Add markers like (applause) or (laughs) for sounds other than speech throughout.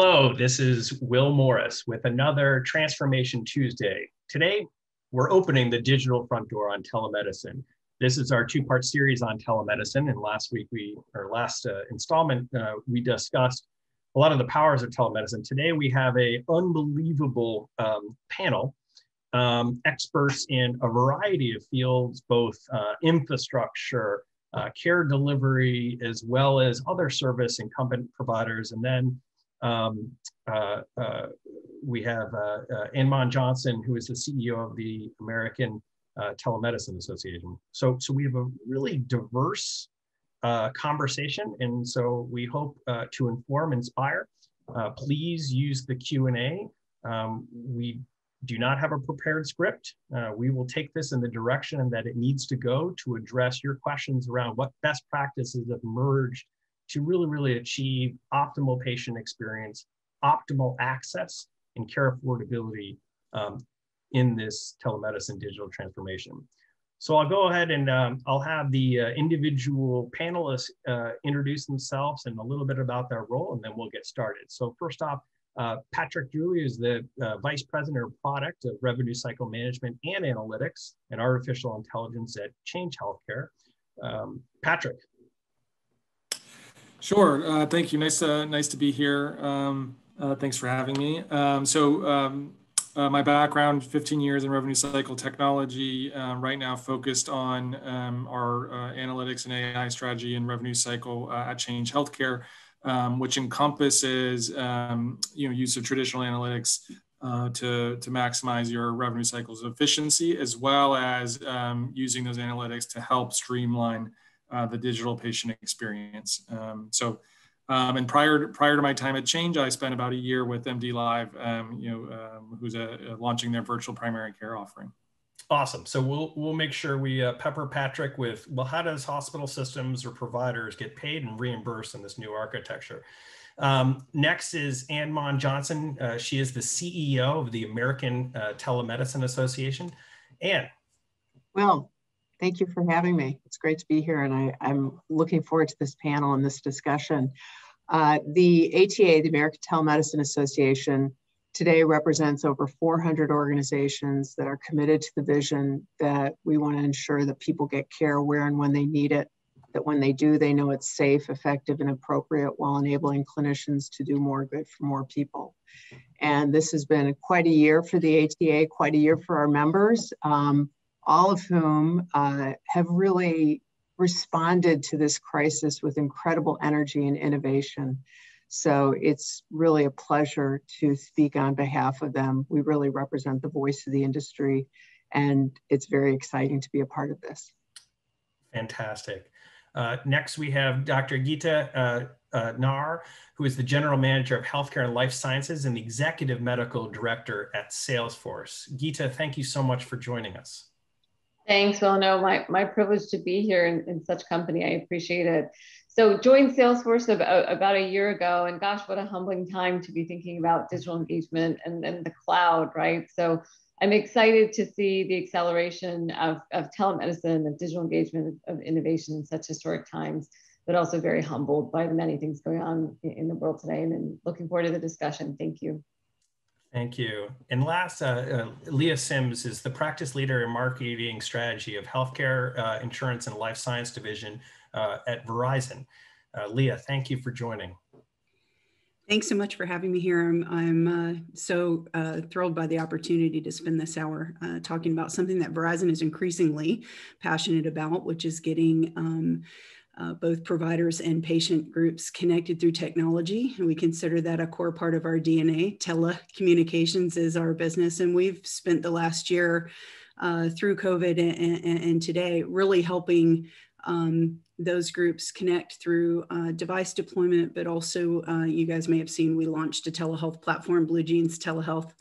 Hello, this is Will Morris with another Transformation Tuesday. Today, we're opening the digital front door on telemedicine. This is our two-part series on telemedicine, and last week we, or last uh, installment, uh, we discussed a lot of the powers of telemedicine. Today, we have a unbelievable um, panel, um, experts in a variety of fields, both uh, infrastructure, uh, care delivery, as well as other service incumbent providers, and then um, uh, uh, we have uh, uh Ann Mond Johnson, who is the CEO of the American uh, Telemedicine Association. So, so we have a really diverse uh, conversation, and so we hope to inform, inspire. please use the Q and A. Um, we do not have a prepared script. we will take this in the direction that it needs to go to address your questions around what best practices have emerged to really, really achieve optimal patient experience, optimal access, and care affordability um, in this telemedicine digital transformation. So I'll go ahead and um, I'll have the uh, individual panelists uh, introduce themselves and a little bit about their role, and then we'll get started. So first off, uh, Patrick Drewry is the uh, Vice President of Product of Revenue Cycle Management and Analytics and Artificial Intelligence at Change Healthcare. Um, Patrick, Sure. Uh, thank you. Nice, uh, nice to be here. Um, uh, thanks for having me. Um, so, um, uh, my background: 15 years in revenue cycle technology. Uh, right now, focused on um, our uh, analytics and AI strategy and revenue cycle at Change Healthcare, um, which encompasses um, you know use of traditional analytics to to maximize your revenue cycles efficiency, as well as using those analytics to help streamline uh, the digital patient experience. Um, so, um, and prior to, prior to my time at Change, I spent about a year with MD Live, um, you know, um, who's a, a launching their virtual primary care offering. Awesome. So we'll we'll make sure we uh, pepper Patrick with well, how does hospital systems or providers get paid and reimbursed in this new architecture? Um, next is Ann Mond Johnson. Uh, she is the CEO of the American uh, Telemedicine Association. Ann. Well, Thank you for having me. It's great to be here, and I, am looking forward to this panel and this discussion. Uh, the ATA, the American Telemedicine Association, today represents over 400 organizations that are committed to the vision that we want to ensure that people get care where and when they need it, that when they do, they know it's safe, effective, and appropriate while enabling clinicians to do more good for more people. And this has been quite a year for the ATA, quite a year for our members. Um, all of whom uh, have really responded to this crisis with incredible energy and innovation. So it's really a pleasure to speak on behalf of them. We really represent the voice of the industry, and it's very exciting to be a part of this. Fantastic. Uh, next, we have Dr. Geeta uh, uh, Nayyar, who is the General Manager of Healthcare and Life Sciences and the Executive Medical Director at Salesforce. Geeta, thank you so much for joining us. Thanks. Well, no, my, my privilege to be here in, in such company. I appreciate it. So joined Salesforce about, uh, about a year ago and gosh, what a humbling time to be thinking about digital engagement and, and the cloud, right? So I'm excited to see the acceleration of, of telemedicine, of digital engagement, of innovation in such historic times, but also very humbled by the many things going on in the world today and looking forward to the discussion. Thank you. Thank you. And last, uh, uh, Lea Sims is the practice leader in marketing strategy of healthcare, uh, insurance, and life science division uh, at Verizon. Uh, Lea, thank you for joining. Thanks so much for having me here. I'm, I'm uh, so thrilled by the opportunity to spend this hour talking about something that Verizon is increasingly passionate about, which is getting um, uh, both providers and patient groups connected through technology. And we consider that a core part of our DNA. Telecommunications is our business, and we've spent the last year uh, through COVID and, and, and, today really helping um, those groups connect through uh, device deployment, but also uh, you guys may have seen we launched a telehealth platform, BlueJeans Telehealth,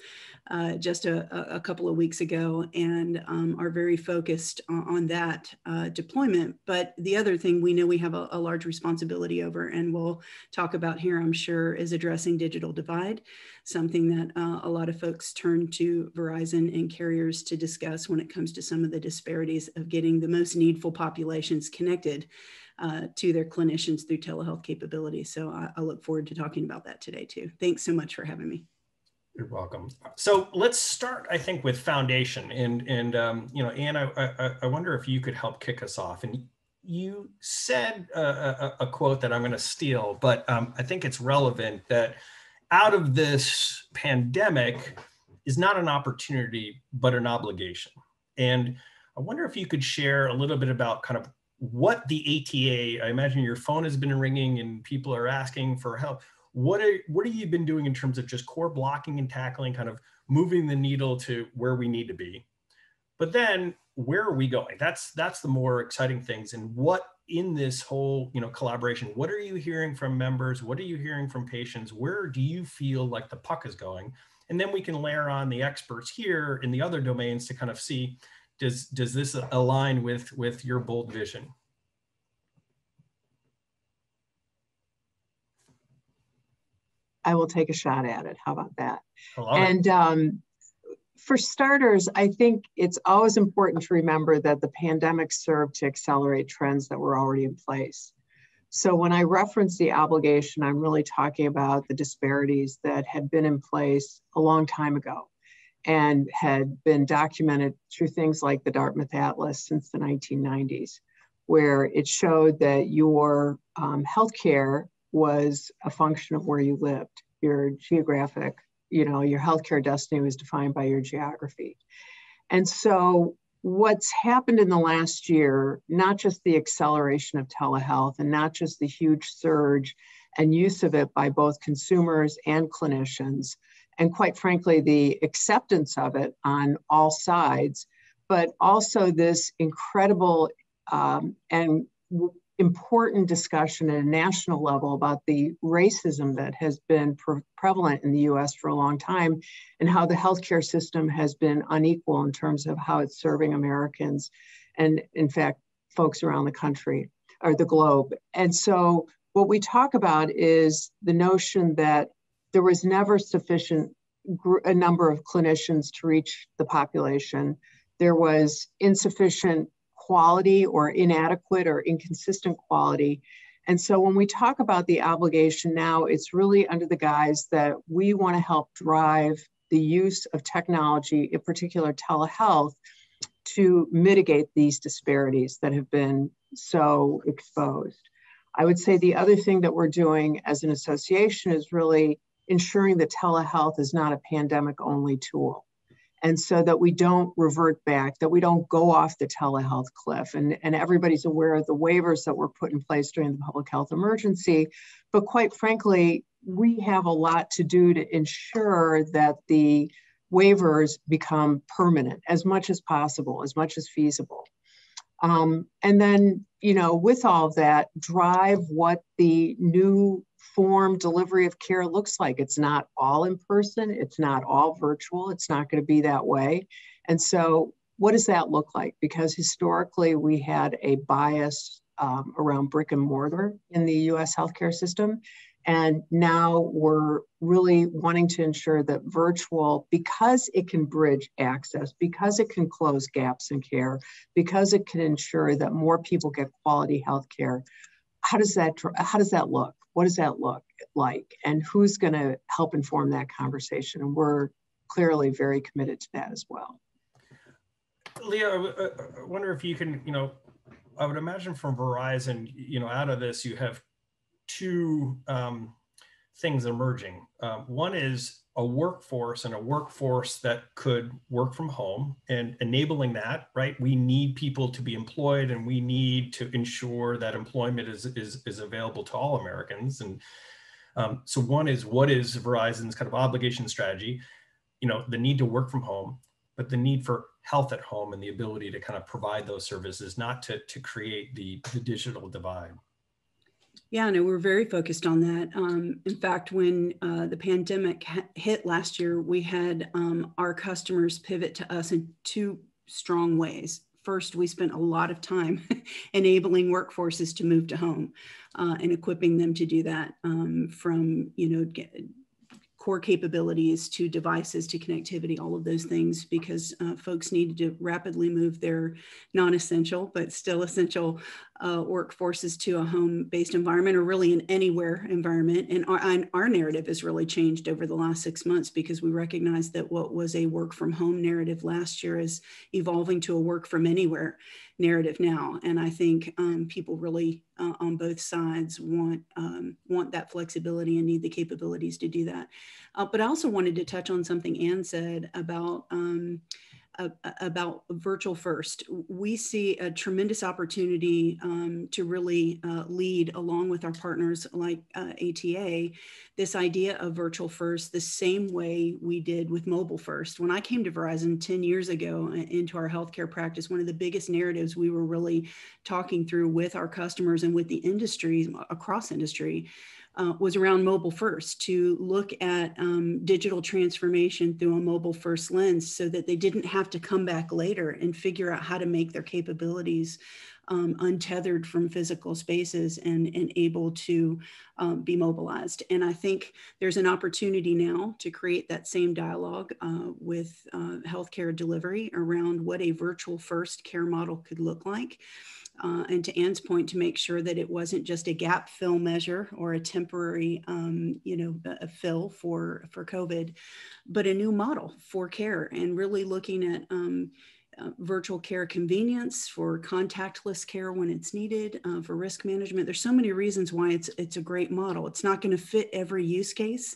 uh, just a, a, couple of weeks ago and um, are very focused on, on that uh, deployment. But the other thing we know we have a, a, large responsibility over, and we'll talk about here, I'm sure, is addressing digital divide, something that uh, a lot of folks turn to Verizon and carriers to discuss when it comes to some of the disparities of getting the most needful populations connected uh, to their clinicians through telehealth capabilities. So I, I look forward to talking about that today too. Thanks so much for having me. You're welcome. So let's start, I think, with foundation. And and um, you know, Ann, I, I, I wonder if you could help kick us off. And you said a, a, a quote that I'm going to steal, but um, I think it's relevant that out of this pandemic is not an opportunity, but an obligation. And I wonder if you could share a little bit about kind of what the ATA, I imagine your phone has been ringing and people are asking for help what are what have you been doing in terms of just core blocking and tackling kind of moving the needle to where we need to be? But then where are we going? That's that's the more exciting things. And what in this whole you know collaboration what are you hearing from members? What are you hearing from patients? Where do you feel like the puck is going? And then we can layer on the experts here in the other domains to kind of see does does this align with with your bold vision I will take a shot at it. How about that? And um, for starters, I think it's always important to remember that the pandemic served to accelerate trends that were already in place. So when I reference the obligation, I'm really talking about the disparities that had been in place a long time ago and had been documented through things like the Dartmouth Atlas since the 1990s, where it showed that your um, healthcare was a function of where you lived. Your geographic, you know, your healthcare destiny was defined by your geography. And so what's happened in the last year, not just the acceleration of telehealth and not just the huge surge and use of it by both consumers and clinicians, and quite frankly, the acceptance of it on all sides, but also this incredible um, and important discussion at a national level about the racism that has been pre prevalent in the US for a long time and how the healthcare system has been unequal in terms of how it's serving Americans and, in fact, folks around the country or the globe. And so, what we talk about is the notion that there was never sufficient a number of clinicians to reach the population. There was insufficient quality or inadequate or inconsistent quality. And so when we talk about the obligation now, it's really under the guise that we want to help drive the use of technology, in particular telehealth, to mitigate these disparities that have been so exposed. I would say the other thing that we're doing as an association is really ensuring that telehealth is not a pandemic only tool and so that we don't revert back, that we don't go off the telehealth cliff. And, and everybody's aware of the waivers that were put in place during the public health emergency. But quite frankly, we have a lot to do to ensure that the waivers become permanent as much as possible, as much as feasible. Um, and then, you know, with all of that, drive what the new form delivery of care looks like. It's not all in person, it's not all virtual, it's not going to be that way. And so, what does that look like? Because historically, we had a bias um, around brick and mortar in the US healthcare system. And now we're really wanting to ensure that virtual, because it can bridge access, because it can close gaps in care, because it can ensure that more people get quality health care, how does that how does that look? What does that look like? And who's going to help inform that conversation? And we're clearly very committed to that as well. Lea, I wonder if you can, you know, I would imagine from Verizon, you know, out of this, you have two um, things emerging. Um, one is a workforce and a workforce that could work from home and enabling that, right? We need people to be employed and we need to ensure that employment is, is, is available to all Americans. And um, so one is what is Verizon's kind of obligation strategy? You know, the need to work from home, but the need for health at home and the ability to kind of provide those services, not to, to create the, the digital divide. Yeah, no, we're very focused on that. Um, in fact, when uh, the pandemic hit last year, we had um, our customers pivot to us in two strong ways. First, we spent a lot of time (laughs) enabling workforces to move to home uh, and equipping them to do that um, from, you know, get, core capabilities to devices to connectivity, all of those things, because uh, folks needed to rapidly move their non essential but still essential uh, workforces to a home-based environment or really an anywhere environment. And our, our narrative has really changed over the last six months because we recognize that what was a work from home narrative last year is evolving to a work from anywhere narrative now. And I think um, people really uh, on both sides want um, want that flexibility and need the capabilities to do that. Uh, but I also wanted to touch on something Ann said about um, about virtual first. We see a tremendous opportunity um, to really uh, lead along with our partners like uh, ATA, this idea of virtual first the same way we did with mobile first. When I came to Verizon 10 years ago uh, into our healthcare practice, one of the biggest narratives we were really talking through with our customers and with the industry across industry uh, was around mobile first to look at um, digital transformation through a mobile first lens so that they didn't have to come back later and figure out how to make their capabilities um, untethered from physical spaces and, and able to um, be mobilized. And I think there's an opportunity now to create that same dialogue uh, with uh, healthcare delivery around what a virtual first care model could look like uh, and to Ann's point, to make sure that it wasn't just a gap fill measure or a temporary, um, you know, a fill for for COVID, but a new model for care and really looking at um, uh, virtual care convenience for contactless care when it's needed uh, for risk management. There's so many reasons why it's it's a great model. It's not going to fit every use case,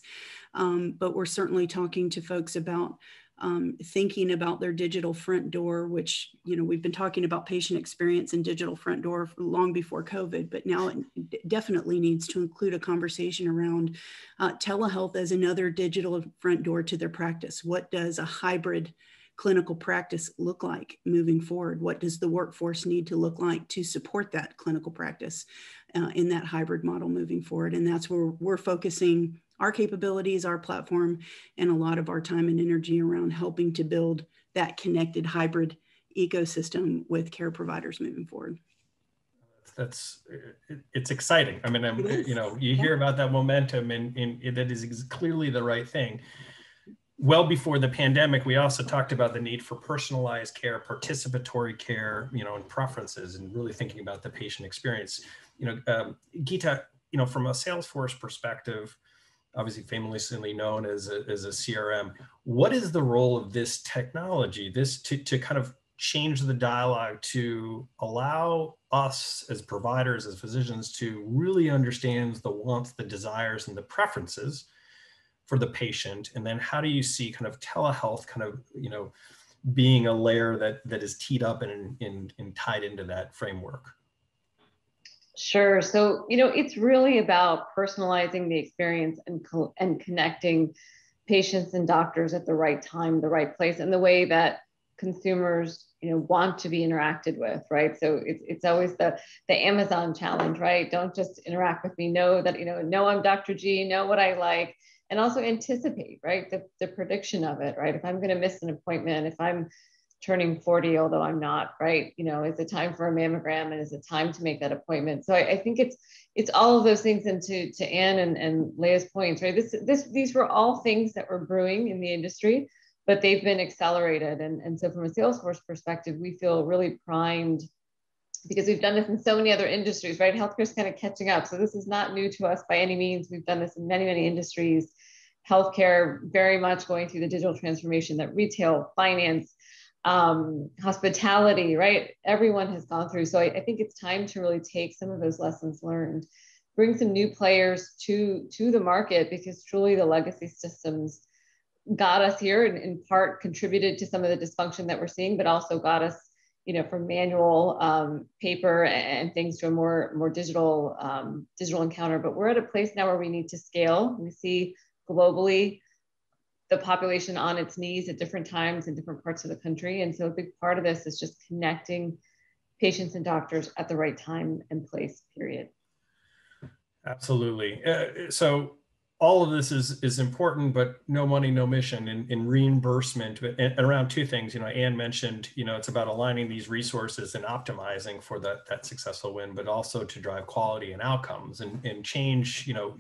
um, but we're certainly talking to folks about um, thinking about their digital front door, which, you know, we've been talking about patient experience and digital front door long before COVID, but now it definitely needs to include a conversation around uh, telehealth as another digital front door to their practice. What does a hybrid clinical practice look like moving forward? What does the workforce need to look like to support that clinical practice uh, in that hybrid model moving forward? And that's where we're focusing our capabilities, our platform, and a lot of our time and energy around helping to build that connected hybrid ecosystem with care providers moving forward. That's it's exciting. I mean, I'm, you know, you hear about that momentum, and, and that is clearly the right thing. Well before the pandemic, we also talked about the need for personalized care, participatory care, you know, and preferences, and really thinking about the patient experience. You know, um, Geeta, you know, from a Salesforce perspective, obviously famously known as a, as a CRM. What is the role of this technology, this to, to kind of change the dialogue to allow us as providers, as physicians to really understand the wants, the desires, and the preferences for the patient? And then how do you see kind of telehealth kind of, you know, being a layer that that is teed up and, and, and tied into that framework? Sure. So, you know, it's really about personalizing the experience and, co- and connecting patients and doctors at the right time, the right place, and the way that consumers, you know, want to be interacted with, right? So it's, it's always the, the Amazon challenge, right? Don't just interact with me. Know that, you know, know I'm Dr. G, know what I like, and also anticipate, right? The, the prediction of it, right? If I'm going to miss an appointment, if I'm turning 40, although I'm not, right? You know, is it time for a mammogram and is it time to make that appointment? So I, I think it's it's all of those things. And to, to Ann and, and Lea's points, right? This this these were all things that were brewing in the industry, but they've been accelerated. And, and so from a Salesforce perspective, we feel really primed because we've done this in so many other industries, right? Healthcare is kind of catching up. So this is not new to us by any means. We've done this in many, many industries. Healthcare very much going through the digital transformation that retail, finance, um, hospitality, right? Everyone has gone through. So I, I, think it's time to really take some of those lessons learned, bring some new players to to the market because truly the legacy systems got us here and in part contributed to some of the dysfunction that we're seeing, but also got us, you know, from manual um, paper and things to a more more digital um, digital encounter. But we're at a place now where we need to scale. We see globally the population on its knees at different times in different parts of the country. And so a big part of this is just connecting patients and doctors at the right time and place, period. Absolutely. Uh, so all of this is is important, but no money, no mission in, in reimbursement and around two things. You know, Ann mentioned, you know, it's about aligning these resources and optimizing for that that successful win, but also to drive quality and outcomes and, and change, you know,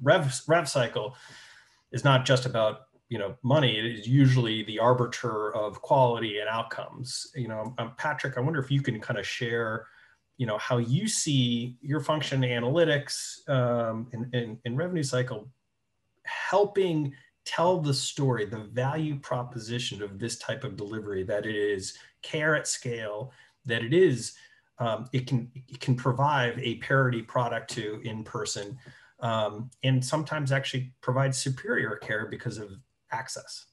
rev, rev cycle is not just about you know money. It is usually the arbiter of quality and outcomes. You know um, patrick i wonder if you can kind of share you know how you see your function analytics um, and revenue cycle helping tell the story, the value proposition of this type of delivery, that it is care at scale, that it is, um, it can it can provide a parity product to in person, um, and sometimes actually provide superior care because of access.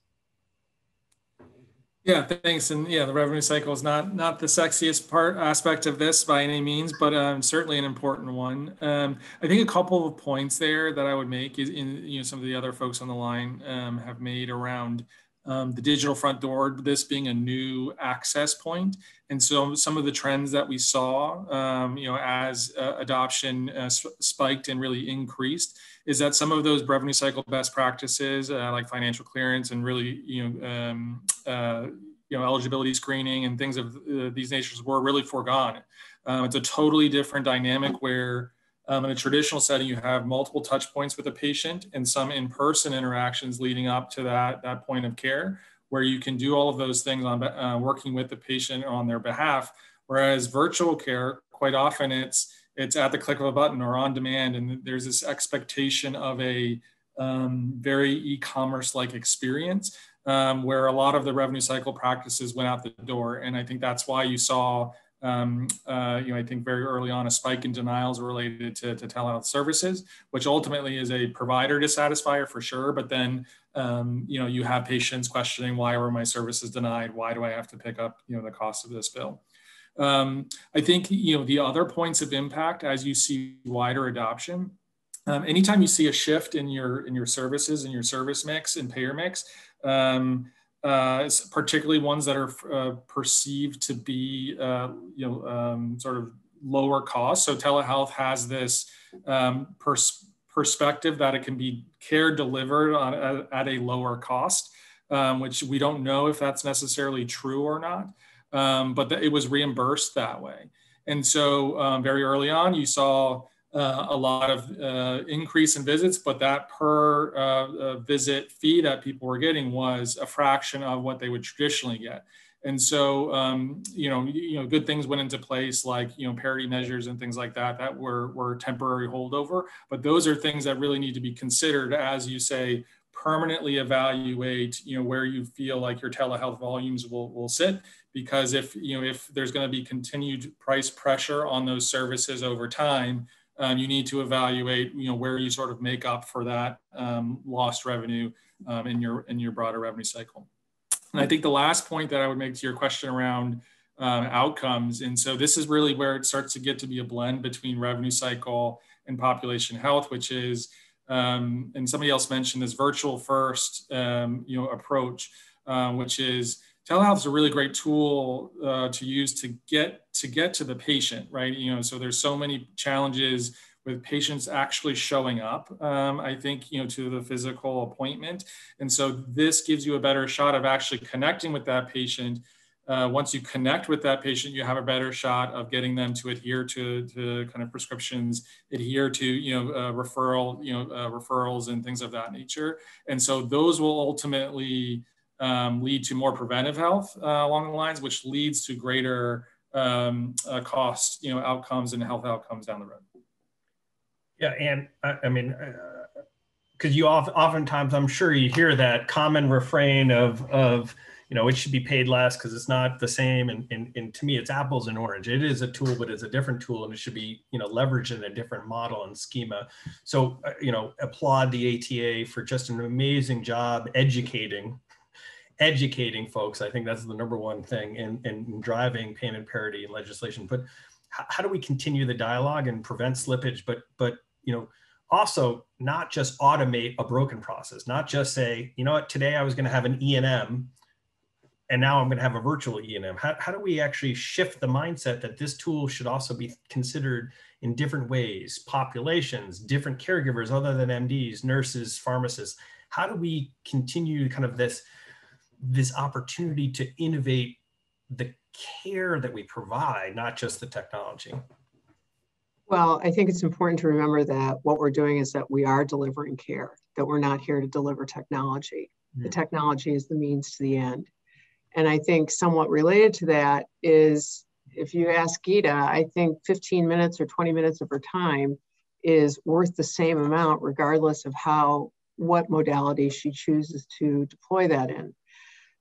Yeah, thanks. And yeah, the revenue cycle is not not the sexiest part aspect of this by any means, but um, certainly an important one. Um, I think a couple of points there that I would make is in you know some of the other folks on the line um, have made around um, the digital front door, this being a new access point, and so some of the trends that we saw, um, you know, as uh, adoption uh, spiked and really increased is that some of those revenue cycle best practices uh, like financial clearance and really you know um, uh, you know eligibility screening and things of uh, these natures were really foregone. Um, it's a totally different dynamic where um, in a traditional setting you have multiple touch points with a patient and some in-person interactions leading up to that that point of care where you can do all of those things on uh, working with the patient on their behalf. Whereas virtual care, quite often it's it's at the click of a button or on demand. And there's this expectation of a um, very e-commerce like experience um, where a lot of the revenue cycle practices went out the door. And I think that's why you saw, um, uh, you know, I think very early on a spike in denials related to, to telehealth services, which ultimately is a provider dissatisfier for sure. But then, um, you know, you have patients questioning why were my services denied? Why do I have to pick up, you know, the cost of this bill? Um, I think you know the other points of impact as you see wider adoption. Um, anytime you see a shift in your in your services and your service mix and payer mix, um, uh, particularly ones that are uh, perceived to be uh, you know um, sort of lower cost. So telehealth has this um, pers perspective that it can be care delivered on, at, at a lower cost, um, which we don't know if that's necessarily true or not um, but it was reimbursed that way. And so um, very early on, you saw uh, a lot of uh, increase in visits, but that per uh, uh, visit fee that people were getting was a fraction of what they would traditionally get. And so, um, you know, you know, good things went into place, like you know, parity measures and things like that, that were were temporary holdover. But those are things that really need to be considered as you say permanently evaluate, you know, where you feel like your telehealth volumes will will sit because if you know if there's going to be continued price pressure on those services over time um, you need to evaluate you know where you sort of make up for that um, lost revenue um, in your in your broader revenue cycle. And i think the last point that i would make to your question around um, outcomes and so this is really where it starts to get to be a blend between revenue cycle and population health which is um, and somebody else mentioned this virtual first um, you know approach uh, which is telehealth is a really great tool uh, to use to get to get to the patient right? You know so there's so many challenges with patients actually showing up um, i think you know to the physical appointment. And so this gives you a better shot of actually connecting with that patient. Uh, once you connect with that patient you have a better shot of getting them to adhere to, to kind of prescriptions adhere to you know uh, referral you know uh, referrals and things of that nature. And so those will ultimately um, lead to more preventive health uh, along the lines, which leads to greater um, uh, cost, you know, outcomes and health outcomes down the road. Yeah, and I, I mean, because uh, you oft, oftentimes, I'm sure you hear that common refrain of of you know it should be paid less because it's not the same, and, and and to me, it's apples and orange. It is a tool, but it's a different tool, and it should be you know leveraged in a different model and schema. So uh, you know, applaud the ATA for just an amazing job educating educating folks. I think that's the number one thing in, in driving payment parity and legislation. But how, how do we continue the dialogue and prevent slippage? But but you know also not just automate a broken process, not just say, you know what, today I was going to have an E&M and now I'm going to have a virtual E&M. How, how do we actually shift the mindset that this tool should also be considered in different ways, populations, different caregivers other than MDs, nurses, pharmacists? How do we continue kind of this this opportunity to innovate the care that we provide, not just the technology. Well, I think it's important to remember that what we're doing is that we are delivering care, that we're not here to deliver technology. Mm. The technology is the means to the end. And I think somewhat related to that is if you ask Geeta, I think 15 minutes or 20 minutes of her time is worth the same amount, regardless of how, what modality she chooses to deploy that in.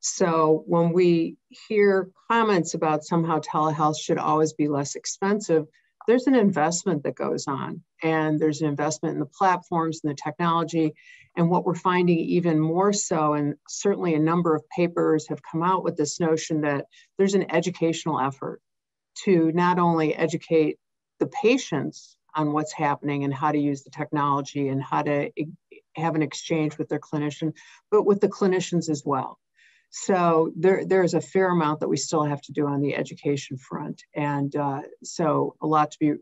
So when we hear comments about somehow telehealth should always be less expensive, there's an investment that goes on and there's an investment in the platforms and the technology. And what we're finding even more so, and certainly a number of papers have come out with this notion that there's an educational effort to not only educate the patients on what's happening and how to use the technology and how to have an exchange with their clinician, but with the clinicians as well. So there, there's a fair amount that we still have to do on the education front. And uh, so a lot to be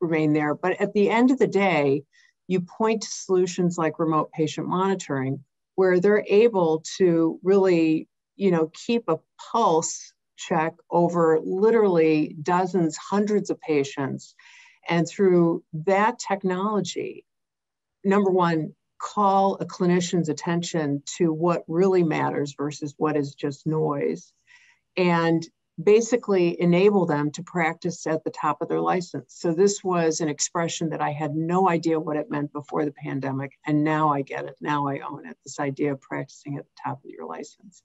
remain there. But at the end of the day, you point to solutions like remote patient monitoring, where they're able to really, you know, keep a pulse check over literally dozens, hundreds of patients. And through that technology, number one, call a clinician's attention to what really matters versus what is just noise and basically enable them to practice at the top of their license. So this was an expression that I had no idea what it meant before the pandemic and now I get it. Now I own it. This idea of practicing at the top of your license.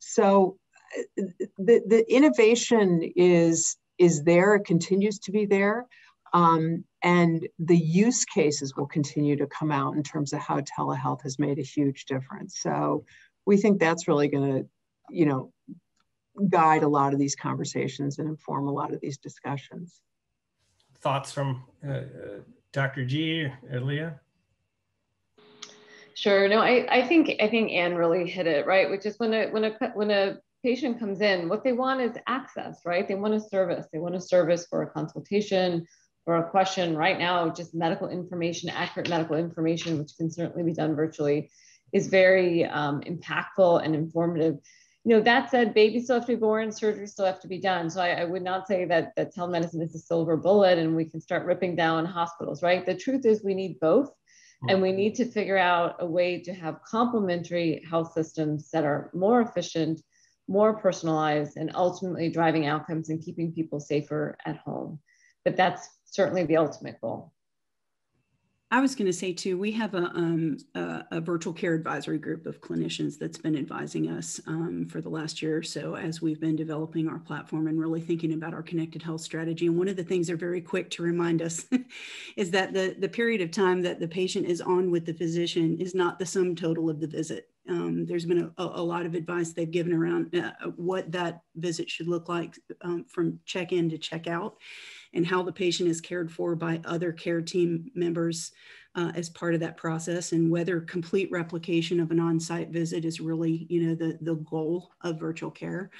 So uh, the, the innovation is is there, it continues to be there. Um, and the use cases will continue to come out in terms of how telehealth has made a huge difference. So we think that's really going to, you know, guide a lot of these conversations and inform a lot of these discussions. Thoughts from uh, uh, Dr. G, Lea? Sure. No, I, I think I think Ann really hit it right, which is when a when a when a patient comes in, what they want is access, right? They want a service. They want a service for a consultation, a question right now, just medical information, accurate medical information, which can certainly be done virtually, is very um, impactful and informative. You know, that said, babies still have to be born, surgery still have to be done. So I, I would not say that, that telemedicine is a silver bullet and we can start ripping down hospitals, right? The truth is we need both. And we need to figure out a way to have complementary health systems that are more efficient, more personalized, and ultimately driving outcomes and keeping people safer at home. But that's certainly the ultimate goal. I was going to say too, we have a, um, a, a, virtual care advisory group of clinicians that's been advising us um, for the last year or so as we've been developing our platform and really thinking about our connected health strategy. And one of the things they're very quick to remind us (laughs) is that the, the period of time that the patient is on with the physician is not the sum total of the visit. Um, there's been a, a, lot of advice they've given around uh, what that visit should look like um, from check in to check out and how the patient is cared for by other care team members uh, as part of that process and whether complete replication of an on-site visit is really you know the, the goal of virtual care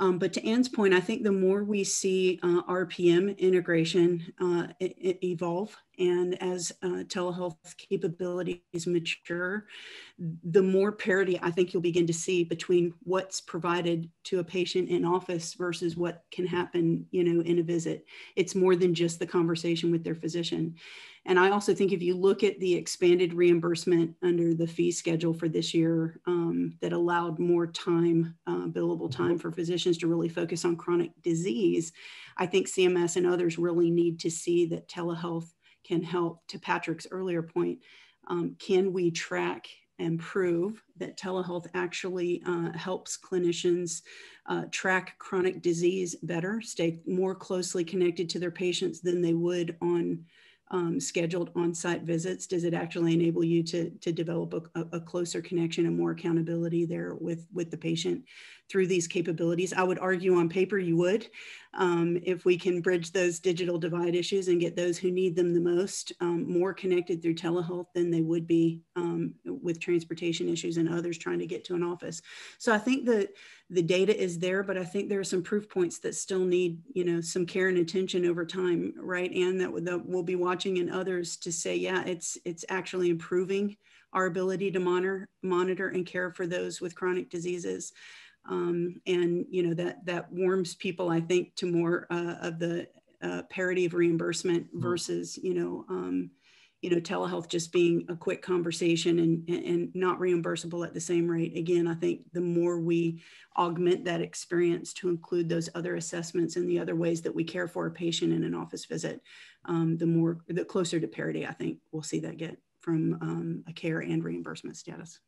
um, but to Ann's point, I think the more we see uh, RPM integration uh, evolve and as uh, telehealth capabilities mature, the more parity I think you'll begin to see between what's provided to a patient in office versus what can happen, you know, in a visit. It's more than just the conversation with their physician. And I also think if you look at the expanded reimbursement under the fee schedule for this year um, that allowed more time, uh, billable time for physicians to really focus on chronic disease, I think CMS and others really need to see that telehealth can help. To Patrick's earlier point, um, can we track and prove that telehealth actually uh, helps clinicians uh, track chronic disease better, stay more closely connected to their patients than they would on um, scheduled on-site visits? Does it actually enable you to, to develop a, a, closer connection and more accountability there with, with the patient through these capabilities? I would argue on paper you would. Um, if we can bridge those digital divide issues and get those who need them the most um, more connected through telehealth than they would be um, with transportation issues and others trying to get to an office. So I think that the data is there, but I think there are some proof points that still need, you know, some care and attention over time, right? And that, that we'll be watching and others to say, yeah, it's it's actually improving our ability to monitor monitor and care for those with chronic diseases. Um, and you know that that warms people, I think, to more uh, of the uh, parity of reimbursement hmm. versus you know um, you know, telehealth just being a quick conversation and, and not reimbursable at the same rate. Again, I think the more we augment that experience to include those other assessments and the other ways that we care for a patient in an office visit, um, the more, the closer to parity, I think we'll see that get from um, a care and reimbursement status.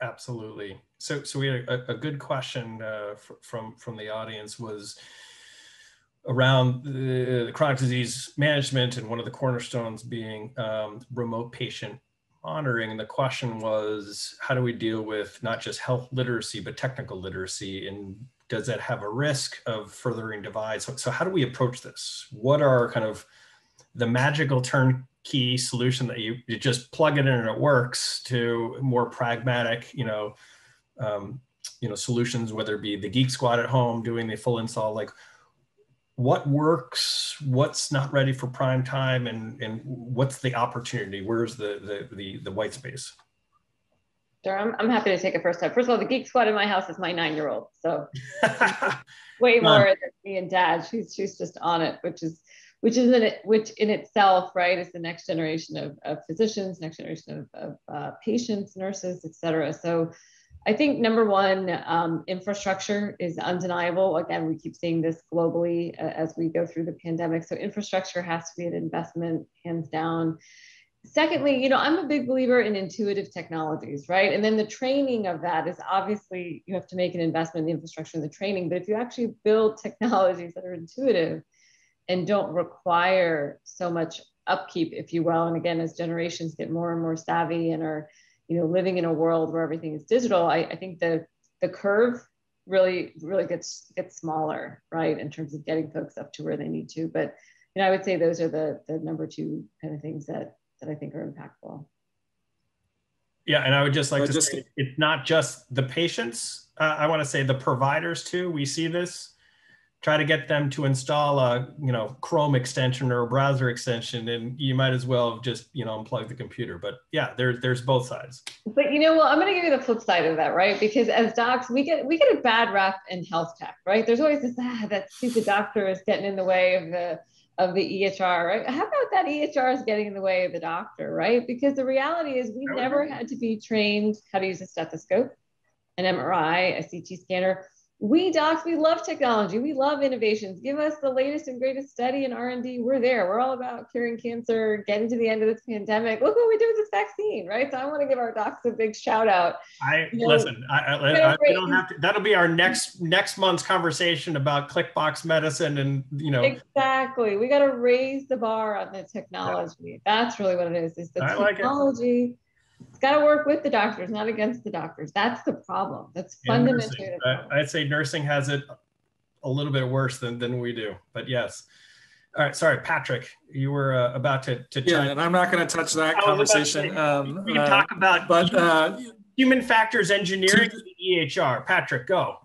Absolutely. So, so we had a, a good question uh, from from the audience was, around the, the, chronic disease management and one of the cornerstones being um, remote patient monitoring. And the question was, how do we deal with not just health literacy, but technical literacy? And does that have a risk of furthering divides? So, so how do we approach this? What are kind of the magical turnkey solution that you, you just plug it in and it works to more pragmatic, you know, um, you know, solutions, whether it be the Geek Squad at home doing the full install, like what works, what's not ready for prime time, and and what's the opportunity? Where's the the the, the white space? Sure, I'm, I'm happy to take a first step. First of all, the geek squad in my house is my nine-year-old, so (laughs) way more than me and dad. She's she's just on it, which is which is in it, which in itself, right, is the next generation of, of physicians, next generation of, of uh, patients, nurses, et cetera. So I think number one, um, infrastructure is undeniable. Again, we keep seeing this globally uh, as we go through the pandemic. So infrastructure has to be an investment, hands down. Secondly, you know, I'm a big believer in intuitive technologies, right? And then the training of that is obviously you have to make an investment in the infrastructure and the training. But if you actually build (laughs) technologies that are intuitive and don't require so much upkeep, if you will, and again, as generations get more and more savvy and are you know, living in a world where everything is digital, I, I think the the curve really really gets gets smaller, right, in terms of getting folks up to where they need to. But you know, I would say those are the the number two kind of things that that I think are impactful. Yeah, and I would just like but to just, say it's not just the patients. Uh, I want to say the providers too. We see this try to get them to install a you know chrome extension or a browser extension and you might as well just you know unplug the computer. But yeah there's there's both sides. But you know well i'm going to give you the flip side of that right? Because as docs we get we get a bad rap in health tech right? There's always this ah, that stupid doctor is getting in the way of the of the EHR, right? How about that EHR is getting in the way of the doctor, right? Because the reality is we never had to be trained how to use a stethoscope, an MRI, a CT scanner we docs we love technology. We love innovations. Give us the latest and greatest study in r&d we're there. We're all about curing cancer getting to the end of this pandemic. Look what we do with this vaccine right? So i want to give our docs a big shout out. I you listen I, I, I, don't have to that'll be our next next month's conversation about clickbox medicine and you know. Exactly. We got to raise the bar on the technology. Yeah. that's really what it is is the I technology. like got to work with the doctors, not against the doctors. That's the problem. That's fundamentally. I'd say nursing has it a little bit worse than, than we do, but yes. All right, sorry, Patrick, you were uh, about to, to yeah, and I'm not going to touch that conversation. Um, we can uh, talk about but uh, human factors engineering, to, EHR. Patrick, go.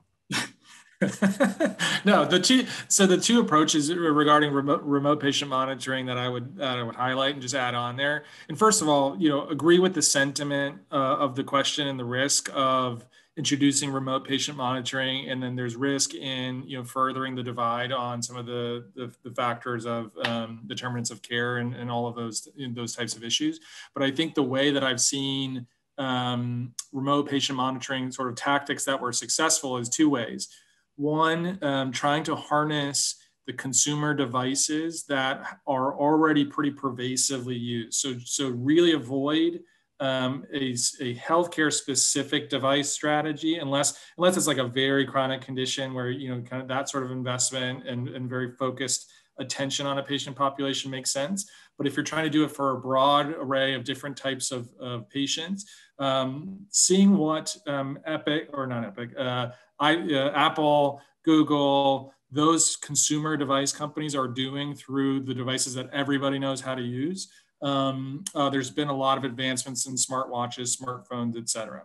(laughs) no, the two. So the two approaches regarding remote, remote patient monitoring that I would that I would highlight and just add on there. And first of all, you know, agree with the sentiment uh, of the question and the risk of introducing remote patient monitoring, and then there's risk in you know furthering the divide on some of the the, the factors of um, determinants of care and, and all of those those types of issues. But I think the way that I've seen um, remote patient monitoring sort of tactics that were successful is two ways one, um, trying to harness the consumer devices that are already pretty pervasively used. So, so really avoid um, a, a healthcare specific device strategy unless unless it's like a very chronic condition where you know kind of that sort of investment and, and very focused attention on a patient population makes sense. But if you're trying to do it for a broad array of different types of, of patients, um, seeing what um, Epic or not Epic, uh, I, uh, Apple, Google, those consumer device companies are doing through the devices that everybody knows how to use. Um, uh, there's been a lot of advancements in smartwatches, smartphones, et cetera.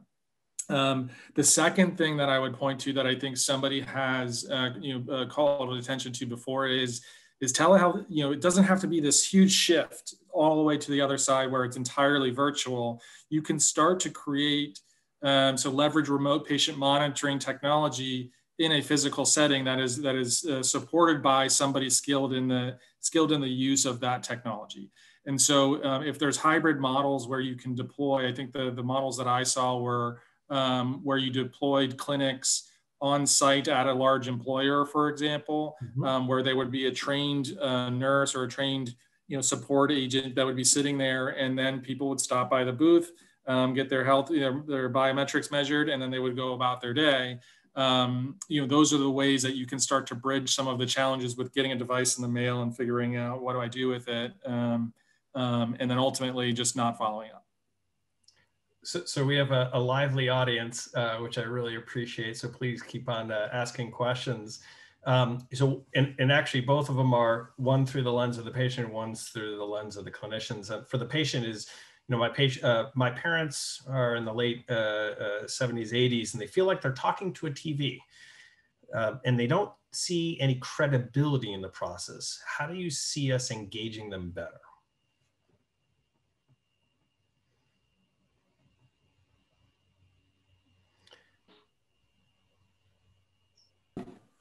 Um, the second thing that I would point to that I think somebody has uh, you know uh, called attention to before is is telehealth. You know, it doesn't have to be this huge shift all the way to the other side where it's entirely virtual. You can start to create um, so leverage remote patient monitoring technology in a physical setting that is that is uh, supported by somebody skilled in the skilled in the use of that technology. And so um, if there's hybrid models where you can deploy, I think the, the models that I saw were um, where you deployed clinics on site at a large employer, for example, mm-hmm. um, where they would be a trained uh, nurse or a trained you know support agent that would be sitting there, and then people would stop by the booth, um, get their health, know, their biometrics measured, and then they would go about their day. Um, you know, those are the ways that you can start to bridge some of the challenges with getting a device in the mail and figuring out what do I do with it, um, um, and then ultimately just not following up. So, so we have a, a lively audience, uh, which I really appreciate. So please keep on uh, asking questions. Um, so, and, and actually both of them are one through the lens of the patient, one's through the lens of the clinicians. And for the patient is, you know, my patient, uh, my parents are in the late uh, uh, 70s, 80s, and they feel like they're talking to a TV. Um, and they don't see any credibility in the process. How do you see us engaging them better?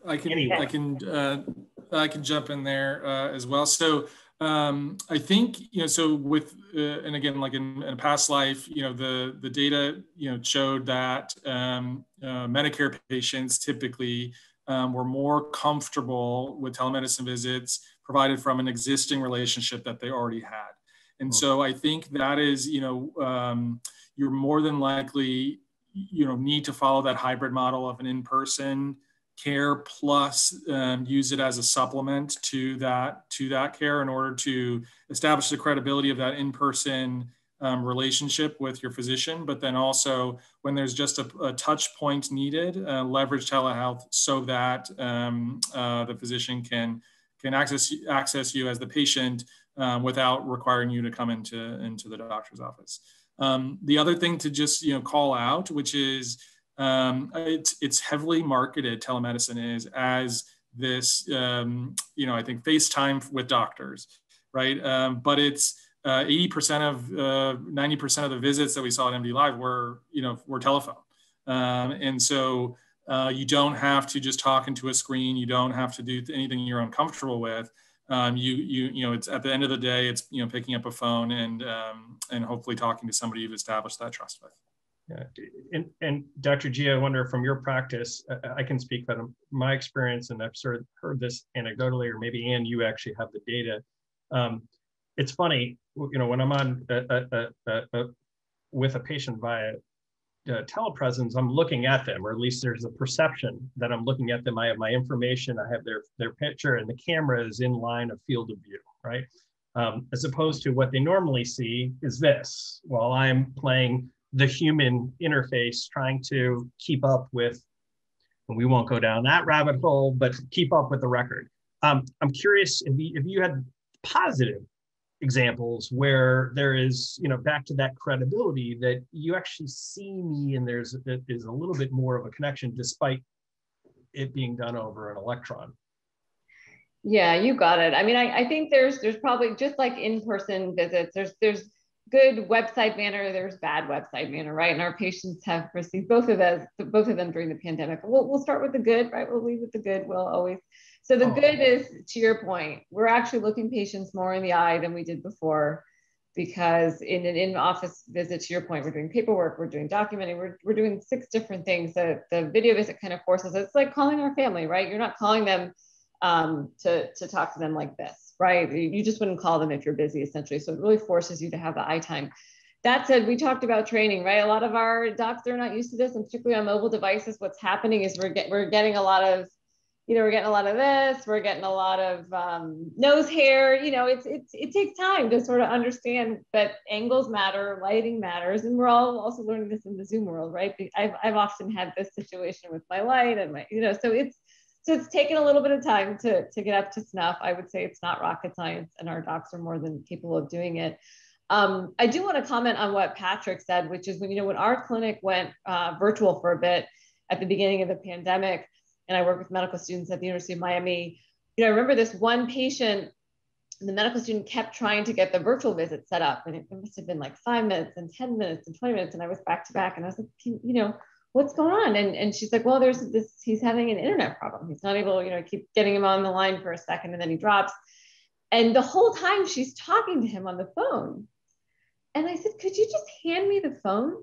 I can I can uh, I can jump in there uh, as well. So um, I think you know so with uh, and again like in, in, a past life you know the the data you know showed that um, uh, Medicare patients typically um, were more comfortable with telemedicine visits provided from an existing relationship that they already had. And so I think that is you know um, you're more than likely you know need to follow that hybrid model of an in-person care plus um, use it as a supplement to that to that care in order to establish the credibility of that in-person um, relationship with your physician. But then also when there's just a, a touch point needed uh, leverage telehealth so that um, uh, the physician can can access access you as the patient um, without requiring you to come into into the doctor's office. Um, the other thing to just you know call out which is um, it's it's heavily marketed telemedicine is as this um, you know I think FaceTime with doctors, right? Um, but it's uh, 80% of 90% uh, of the visits that we saw at MD Live were you know were telephone, um, and so. Uh, you don't have to just talk into a screen. You don't have to do anything you're uncomfortable with. Um, you you you know it's at the end of the day it's you know picking up a phone and um, and hopefully talking to somebody you've established that trust with And, and Dr. G, I wonder from your practice, uh, uh, I can speak from my experience, and I've sort of heard this anecdotally, or maybe Ann, you actually have the data. Um, it's funny, you know, when I'm on uh, with a patient via uh, telepresence, I'm looking at them, or at least there's a perception that I'm looking at them. I have my information, I have their their picture, and the camera is in line of field of view, right? Um, as opposed to what they normally see is this while I'm playing the human interface trying to keep up with and we won't go down that rabbit hole but keep up with the record. Um, i'm curious if you, if you had positive examples where there is you know back to that credibility that you actually see me and there's is a little bit more of a connection despite it being done over an electron. Yeah you got it. I mean i, I think there's there's probably just like in-person visits there's there's good webside manner, there's bad webside manner, right? And our patients have received both of those, both of them during the pandemic. We'll, we'll start with the good, right? We'll leave with the good. We'll always. So the oh. good is, to your point, we're actually looking patients more in the eye than we did before, because in an in-office visit, to your point, we're doing paperwork, we're doing documenting, we're, we're doing six different things. The, the video visit kind of forces. It's like calling our family, right? You're not calling them um, to to talk to them like this right? You just wouldn't call them if you're busy, essentially. So it really forces you to have the eye time. That said, we talked about training, right? A lot of our docs are not used to this, and particularly on mobile devices, what's happening is we're get, we're getting a lot of, you know, we're getting a lot of this, we're getting a lot of um, nose hair. You know, it's it's it takes time to sort of understand that angles matter, lighting matters, and we're all also learning this in the Zoom world, right? I've I've often had this situation with my light and my, you know, so it's so it's taken a little bit of time to, to get up to snuff. I would say it's not rocket science, and our docs are more than capable of doing it. Um, I do want to comment on what Patrick said, which is when you know when our clinic went uh, virtual for a bit at the beginning of the pandemic, and I work with medical students at the University of Miami. You know, I remember this one patient. The medical student kept trying to get the virtual visit set up, and it must have been like five minutes and 10 minutes and 20 minutes. And I was back to back, and I was like, you know, what's going on? And, and she's like, well, there's this, he's having an internet problem. He's not able, you know, keep getting him on the line for a second and then he drops. And the whole time she's talking to him on the phone. And I said, could you just hand me the phone?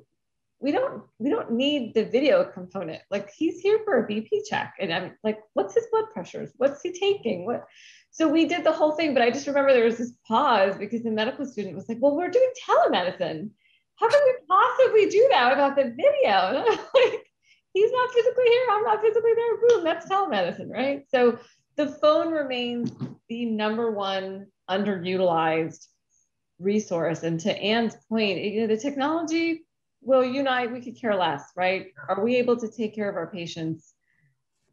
We don't we don't need the video component. Like he's here for a BP check. And I'm like, what's his blood pressures? What's he taking? What so we did the whole thing, but I just remember there was this pause because the medical student was like, well, we're doing telemedicine. How can we possibly do that without the video? And (laughs) I'm like, he's not physically here. I'm not physically there. Boom, that's telemedicine, right? So the phone remains the number one underutilized resource. And to Ann's point, you know, the technology will unite, we could care less, right? Are we able to take care of our patients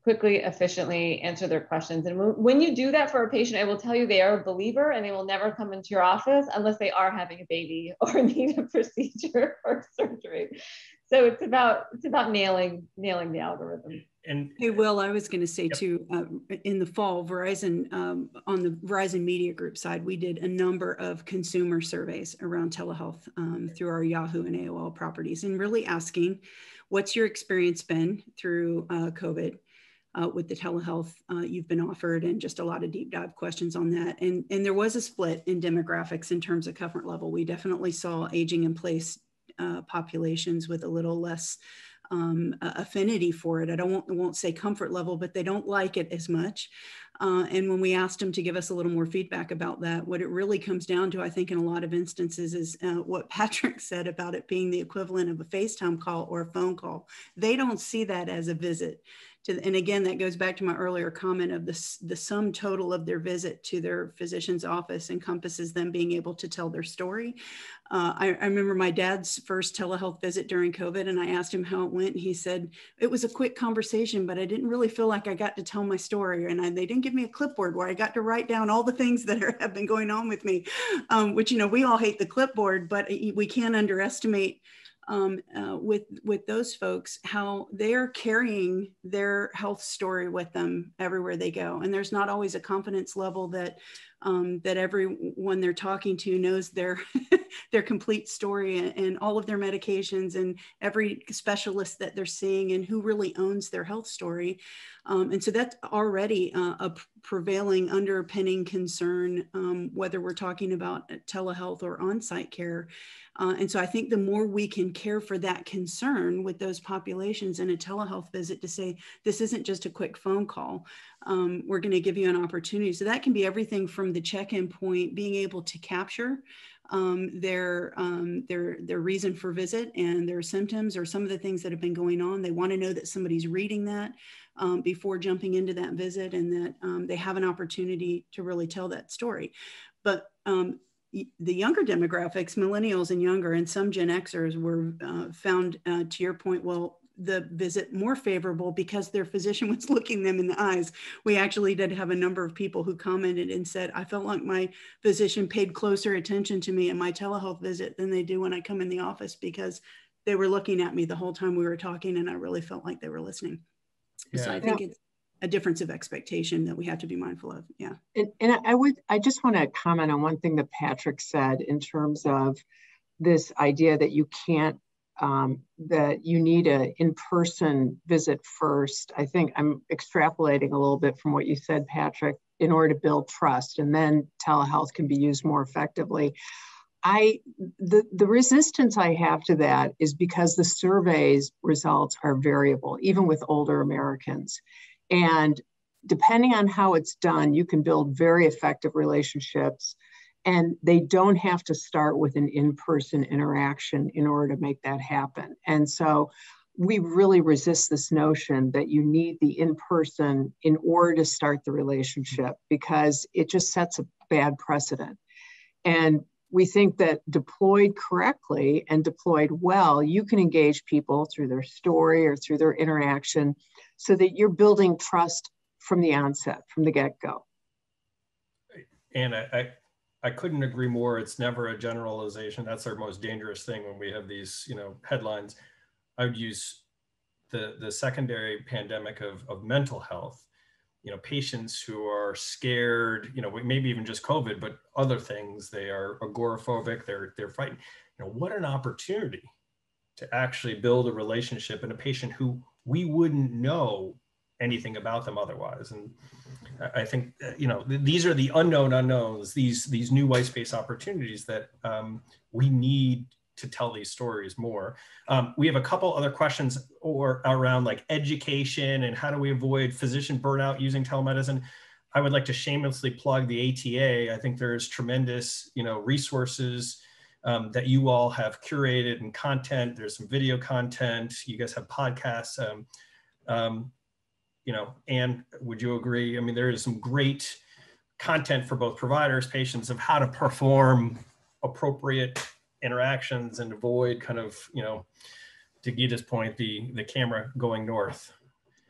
quickly, efficiently answer their questions. And when you do that for a patient, I will tell you they are a believer and they will never come into your office unless they are having a baby (laughs) or need a procedure (laughs) or surgery. So it's about it's about nailing nailing the algorithm. And hey, Will, I was going to say yep. too. Uh, in the fall, Verizon um, on the Verizon Media Group side, we did a number of consumer surveys around telehealth um, through our Yahoo and AOL properties, and really asking, "What's your experience been through uh, COVID?" Uh, with the telehealth uh, you've been offered and just a lot of deep dive questions on that. And, and there was a split in demographics in terms of comfort level. We definitely saw aging in place uh, populations with a little less um, affinity for it. I don't want, won't say comfort level, but they don't like it as much. Uh, and when we asked them to give us a little more feedback about that, what it really comes down to, I think, in a lot of instances, is uh, what (laughs) Patrick said about it being the equivalent of a FaceTime call or a phone call. They don't see that as a visit to, and again, that goes back to my earlier comment of the, the sum total of their visit to their physician's office encompasses them being able to tell their story. Uh, I, I, remember my dad's first telehealth visit during COVID, and I asked him how it went. And he said, It was a quick conversation, but I didn't really feel like I got to tell my story. And I, they didn't give me a clipboard where I got to write down all the things that are, have been going on with me, um, which, you know, we all hate the clipboard, but we can't underestimate um, uh, with with those folks how they're carrying their health story with them everywhere they go. And there's not always a confidence level that um, that everyone they're talking to knows their (laughs) their complete story and, and, all of their medications and every specialist that they're seeing and who really owns their health story. Um, and so that's already uh, a prevailing underpinning concern um, whether we're talking about telehealth or on-site care uh, and so I think the more we can care for that concern with those populations in a telehealth visit to say, this isn't just a quick phone call, um, we're going to give you an opportunity. So that can be everything from the check-in point, being able to capture um, their, um, their, their reason for visit and their symptoms or some of the things that have been going on. They want to know that somebody's reading that um, before jumping into that visit and that um, they have an opportunity to really tell that story. But um, the younger demographics, millennials and younger, and some Gen Xers were uh, found, uh, to your point, well, the visit more favorable because their physician (laughs) was looking them in the eyes. We actually did have a number of people who commented and said, I felt like my physician paid closer attention to me in my telehealth visit than they do when I come in the office because they were looking at me the whole time we were talking and I really felt like they were listening. Yeah. So I think yeah. it's a difference of expectation that we have to be mindful of. Yeah. And, and I would, I just want to comment on one thing that Patrick said in terms of this idea that you can't, um, that you need a in-person visit first. I think I'm extrapolating a little bit from what you said, Patrick, in order to build trust and then telehealth can be used more effectively. I the, the resistance I have to that is because the surveys results are variable, even with older Americans. And depending on how it's done, you can build very effective relationships. And they don't have to start with an in person interaction in order to make that happen. And so we really resist this notion that you need the in person in order to start the relationship because it just sets a bad precedent. And we think that deployed correctly and deployed well, you can engage people through their story or through their interaction so that you're building trust from the onset, from the get go. And I, I, I couldn't agree more. It's never a generalization. That's our most dangerous thing when we have these, you know, headlines. I would use the, the secondary pandemic of, of mental health, you know, patients who are scared, you know, maybe even just COVID, but other things, they are agoraphobic, they're, they're frightened. You know, what an opportunity to actually build a relationship in a patient who we wouldn't know anything about them otherwise. And I think uh, you know these are the unknown unknowns. These these new white space opportunities that um, we need to tell these stories more. Um, we have a couple other questions or around like education and how do we avoid physician burnout using telemedicine. I would like to shamelessly plug the ATA. I think there's tremendous, you know, resources um, that you all have curated and content. There's some video content. You guys have podcasts. Um, um, you know, and would you agree? I mean, there is some great content for both providers, patients of how to perform appropriate interactions and avoid kind of, you know, to Geeta's point, the the camera going north.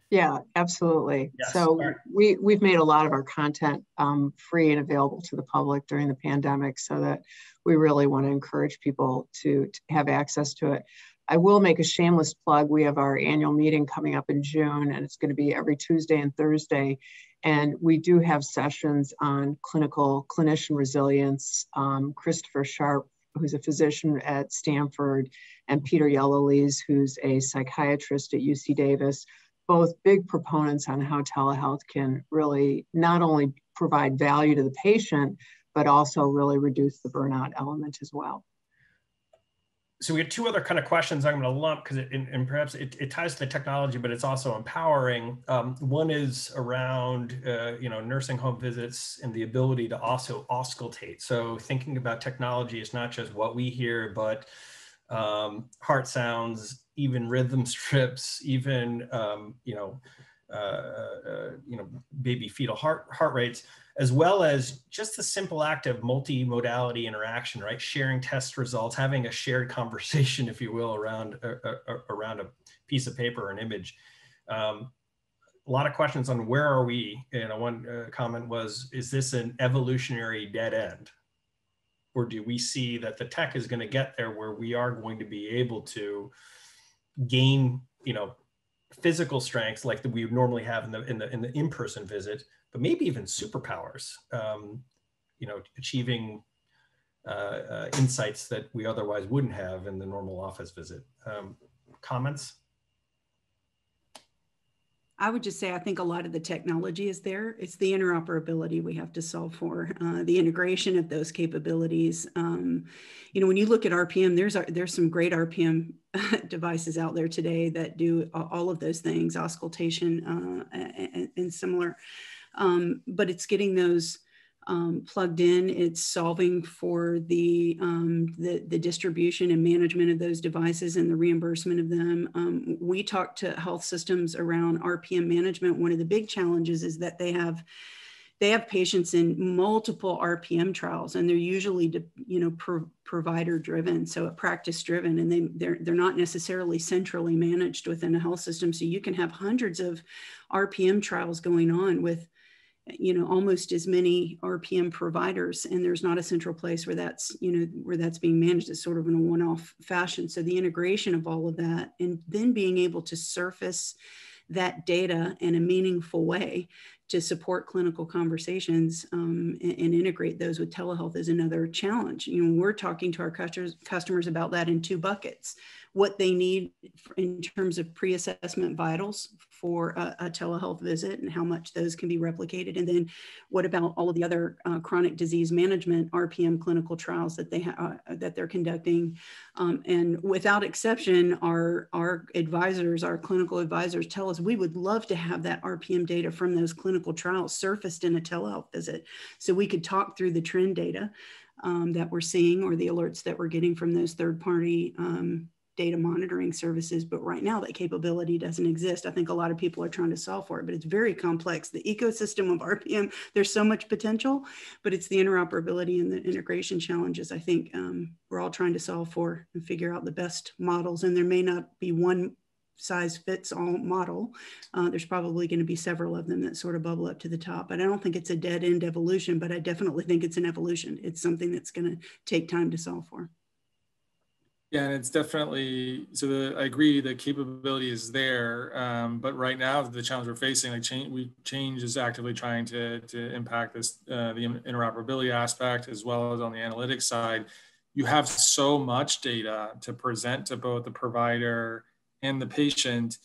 Yeah, absolutely. Yes. So right. we we've made a lot of our content um, free and available to the public during the pandemic, so that we really want to encourage people to, to have access to it. I will make a shameless plug. We have our annual meeting coming up in June, and it's going to be every Tuesday and Thursday. And we do have sessions on clinical clinician resilience. Um, Christopher Sharp who's a physician at Stanford, and Peter Yellowlees, who's a psychiatrist at UC Davis, both big proponents on how telehealth can really not only provide value to the patient, but also really reduce the burnout element as well so we have two other kind of questions I'm going to lump because it, and, and, perhaps it, it, ties to the technology, but it's also empowering. Um, one is around, uh, you know, nursing home visits and the ability to also auscultate. So thinking about technology is not just what we hear, but um, heart sounds, even rhythm (laughs) strips, even, um, you know, you know, baby fetal heart heart rates as well as just the simple act of multimodality interaction, right? Sharing test results, having a shared conversation, (laughs) if you will, around uh, uh, around a piece of paper or an image. Um, a lot of questions on where are we? Know, one uh, comment was, is this an evolutionary dead end? Or do we see that the tech is going to get there where we are going to be able to gain, you know, physical strengths like that we would normally have in the in the in the in-person visit, but maybe even superpowers. Um, you know, achieving uh, uh, insights that we otherwise wouldn't have in the normal office visit. Um, comments? I would just say I think a lot of the technology is there. It's the interoperability we have to solve for, uh, the integration of those capabilities. Um, you know, when you look at RPM, there's there's some great RPM (laughs) devices out there today that do all of those things, auscultation uh, and, and, similar. Um, but it's getting those um, plugged in. It's solving for the, um, the, the distribution and management of those devices and the reimbursement of them. Um, we talk to health systems around RPM management. One of the big challenges is that they have they have patients in multiple RPM trials, and they're usually you know pro, provider driven, so practice driven, and they they're they're not necessarily centrally managed within a health system. So you can have hundreds of RPM trials going on with you know almost as many rpm providers and there's not a central place where that's you know where that's being managed. It's sort of in a one-off fashion. So the integration of all of that and then being able to surface that data in a meaningful way to support clinical conversations um, and, and, integrate those with telehealth is another challenge. You know, we're talking to our customers, customers about that in two buckets what they need in terms of pre-assessment vitals for a, a, telehealth visit and how much those can be replicated. And then what about all of the other uh, chronic disease management RPM clinical trials that they uh, that they're conducting? Um, and without exception, our, our advisors, our clinical advisors tell us we would love to have that RPM data from those clinical trials surfaced in a telehealth visit so we could talk through the trend data um, that we're seeing or the alerts that we're getting from those third party um, data monitoring services, but right now that capability doesn't exist. I think a lot of people are trying to solve for it, but it's very complex. The ecosystem of RPM, there's so much potential, but it's the interoperability and the integration challenges I think um, we're all trying to solve for and figure out the best models. And there may not be one size fits all model. Uh, there's probably going to be several of them that sort of bubble up to the top. But I don't think it's a dead end evolution, but I definitely think it's an evolution. It's something that's going to take time to solve for. Yeah, and it's definitely so. The, I agree, the capability is there, um, but right now the challenge we're facing, like change, we change is actively trying to to impact this uh, the interoperability aspect as well as on the analytics side. You have so much data to present to both the provider and the patient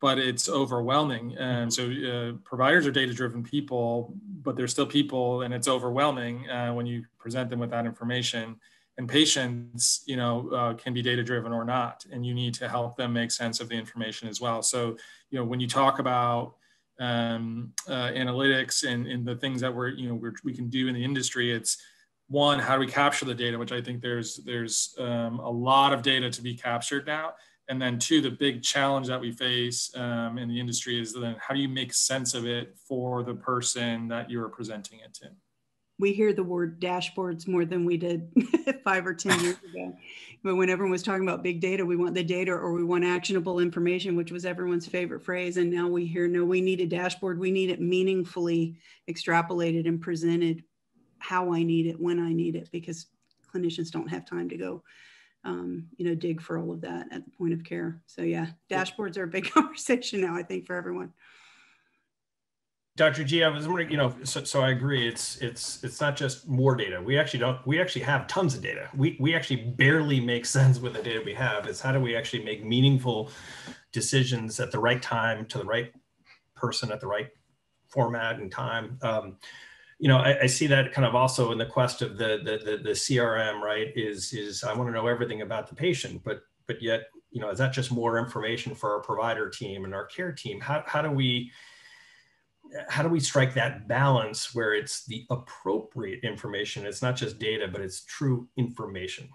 but it's overwhelming. And so uh, providers are data driven people, but they're still people and it's overwhelming uh, when you present them with that information. And patients, you know, uh, can be data driven or not, and you need to help them make sense of the information as well. So, you know, when you talk about um, uh, analytics and, and the things that we're, you know, we're, we can do in the industry, it's one, how do we capture the data, which I think there's there's um, a lot of data to be captured now and then two, the big challenge that we face um, in the industry is then how do you make sense of it for the person that you're presenting it to? We hear the word dashboards more than we did (laughs) five or 10 years ago. But when everyone was talking about big data, we want the data or we want actionable information, which was everyone's favorite phrase. And now we hear, no, we need a dashboard. We need it meaningfully extrapolated and presented how I need it, when I need it, because clinicians don't have time to go um, you know, dig for all of that at the point of care. So yeah, dashboards are a big (laughs) conversation now, I think, for everyone. Dr. G, I was wondering, you know, so, so I agree. It's it's it's not just more data. We actually don't. We actually have tons of data. We we actually barely make (laughs) sense with the data we have. Is how do we actually make meaningful decisions at the right time to the right person at the right format and time. Um, you know, I, I, see that kind of also in the quest of the, the the the, CRM, right? Is is I want to know everything about the patient, but but yet, you know, is that just more information for our provider team and our care team? How how do we how do we strike that balance where it's the appropriate information? It's not just data, but it's true information.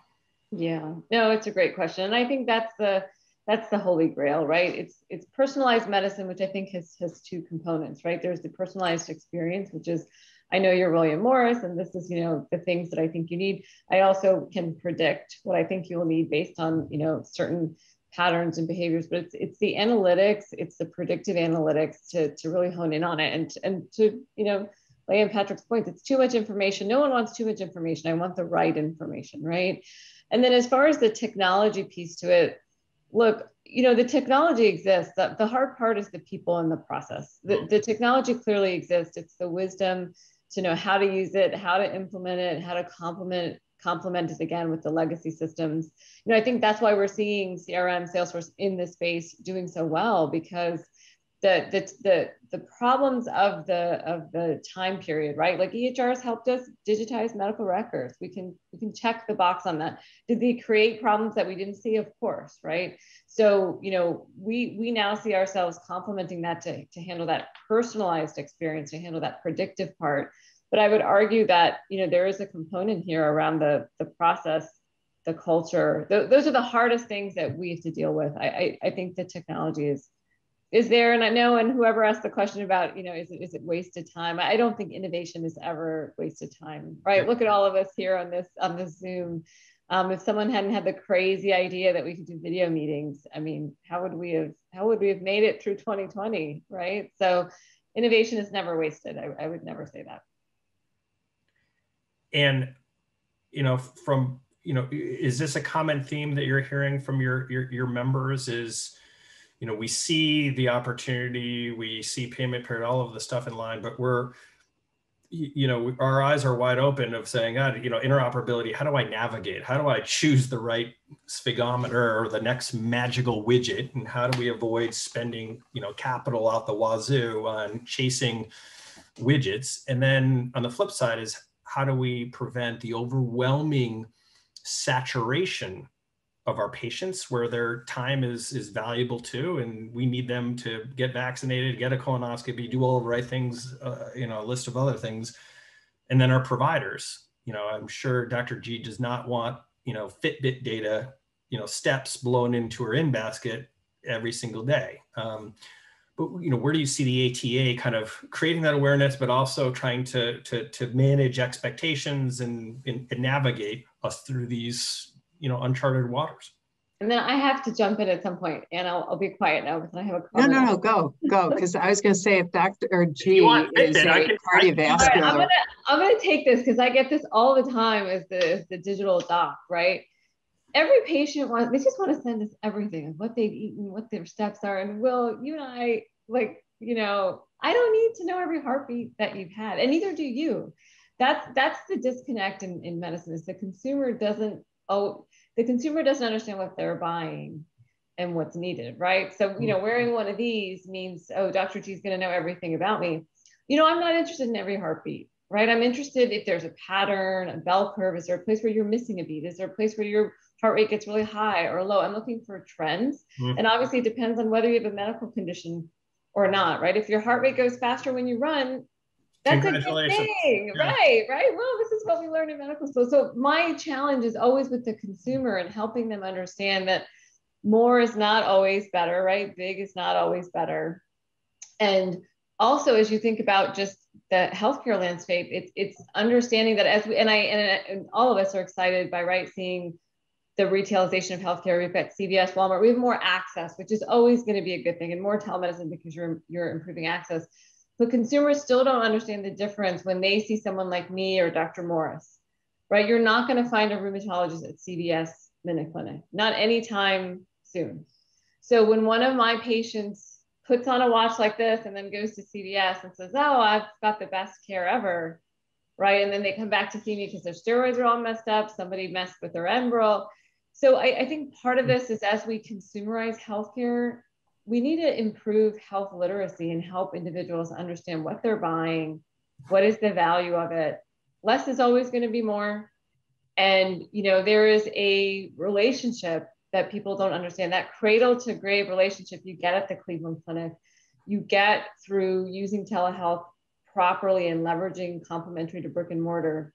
Yeah, no, it's a great question, and I think that's the that's the holy grail, right? It's it's personalized medicine, which I think has has two components, right? There's the personalized experience, which is I know you're William Morris, and this is, you know, the things that I think you need. I also can predict what I think you'll need based on, you know, certain patterns and behaviors, but it's it's the analytics, it's the predictive analytics to, to really hone in on it and, and to, you know, lay in Patrick's point, it's too much information. No one wants too much information. I want the right information, right? And then as far as the technology piece to it, look, you know, the technology exists. The, the hard part is the people in the process. The, the technology clearly exists. It's the wisdom to know how to use it, how to implement it, how to complement complement it again with the legacy systems. You know, I think that's why we're seeing CRM, Salesforce in this space doing so well because the the the, the problems of the of the time period, right? Like EHR has helped us digitize medical records. We can we can check the box on that. Did they create problems that we didn't see? Of course, right? So you know, we we now see ourselves complementing that to to handle that personalized experience, to handle that predictive part but I would argue that you know there is a component here around the the process, the culture. Th- those are the hardest things that we have to deal with. I, I, I think the technology is is there, and I know, and whoever asked the question about you know is it is it wasted time? I don't think innovation is ever wasted time, right? Look at all of us here on this on this Zoom. Um, if someone hadn't had the crazy idea that we could do video meetings, I mean, how would we have how would we have made it through 2020, right? So innovation is never wasted. I, I would never say that and you know from you know is this a common theme that you're hearing from your your, your members is you know we see the opportunity we see payment period all of the stuff in line but we're you know our eyes are wide open of saying god you know interoperability how do i navigate? How do i choose the right sphygmometer or the next magical widget? And how do we avoid spending you know capital out the wazoo on chasing widgets? And then on the flip side is how do we prevent the overwhelming saturation of our patients where their time is is valuable too? And we need them to get vaccinated get a colonoscopy do all the right things uh, you know a list of other things. And then our providers you know i'm sure dr g does not want you know fitbit data you know steps blown into her in basket every single day. Um, but you know where do you see the ATA kind of creating that awareness, but also trying to to, to manage expectations and, and, and navigate us through these you know uncharted waters? And then I have to jump in at some point, and I'll, I'll be quiet now because I have a comment. No, no, no, go, go. Because I was going to say if Dr. G is a cardiovascular. Right, I'm going to I'm going to take this because I get this all the time as the, as the digital doc, right? Every patient wants they just want to send us everything what they've eaten what their steps are and will you and i like you know i don't need to know every heartbeat that you've had and neither do you that's that's the disconnect in, in medicine is the consumer doesn't oh the consumer doesn't understand what they're buying and what's needed, right? So, you know, wearing mm-hmm. one of these means, oh, Dr. G is going to know everything about me. You know, I'm not interested in every heartbeat, right? I'm interested if there's a pattern, a bell curve. Is there a place where you're missing a beat? Is there a place where your heart rate gets really high or low? I'm looking for trends. Mm-hmm. And obviously, it depends on whether you have a medical condition or not, right? If your heart rate goes faster when you run, that's a good thing, yeah. right? Right. Well, this is what we learn in medical school. So my challenge is always with the consumer and helping them understand that more is not always better, right? Big is not always better. And also, as you think about just the healthcare landscape, it's it's understanding that as we and I and, and all of us are excited by right seeing the retailization of healthcare. We've got CVS, Walmart. We have more access, which is always going to be a good thing, and more telemedicine because you're you're improving access. But consumers still don't understand the difference when they see someone like me or Dr. Morris, right? You're not going to find a rheumatologist at CVS Minute Clinic, not anytime soon. So when one of my patients puts on a watch like this and then goes to CVS and says, "Oh, I've got the best care ever," right? And then they come back to see me because their steroids are all messed up. Somebody messed with their Enbrel. So I, I think part of this is as we consumerize healthcare, we need to improve health literacy and help individuals understand what they're buying, what is the value of it. Less is always going to be more. And, you know, there is a relationship that people don't understand that cradle to grave relationship you get at the Cleveland Clinic, you get through using telehealth properly and leveraging complementary to brick and mortar.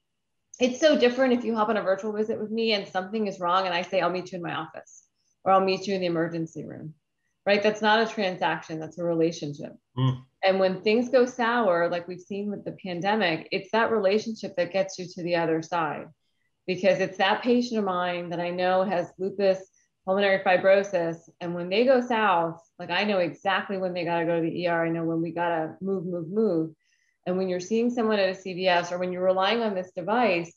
It's so different if you hop on a virtual visit with me and something is wrong and I say, I'll meet you in my office or I'll meet you in the emergency room right? That's not a transaction, that's a relationship. Mm. And when things go sour, like we've seen with the pandemic, it's that relationship that gets you to the other side because it's that patient of mine that I know has lupus, pulmonary fibrosis. And when they go south, like I know exactly when they got to go to the ER, I know when we got to move, move, move. And when you're seeing someone at a CVS or when you're relying on this device,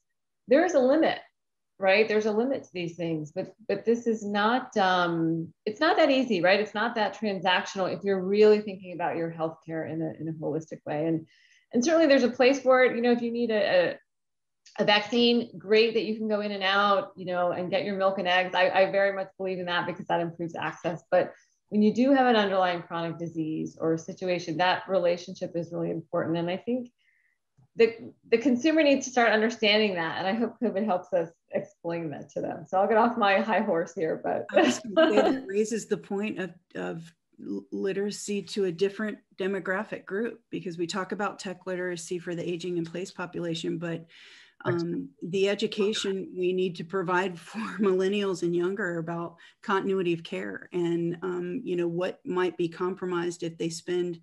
there's a limit right? There's a limit to these things. But but this is not um it's not that easy right? It's not that transactional if you're really thinking about your healthcare in a, in a holistic way. And and certainly there's a place for it. You know if you need a, a a vaccine, great that you can go in and out, you know, and get your milk and eggs. I, I very much believe in that because that improves access. But when you do have an underlying chronic disease or a situation, that relationship is really important. And I think the, the consumer needs to start understanding that. And I hope COVID helps us explain that to them. So I'll get off my high horse here, but it (laughs) raises the point of, of literacy to a different demographic group because we talk about tech literacy for the aging in place population, but um, the education we need to provide (laughs) for millennials and younger about continuity of care and um, you know what might be compromised if they spend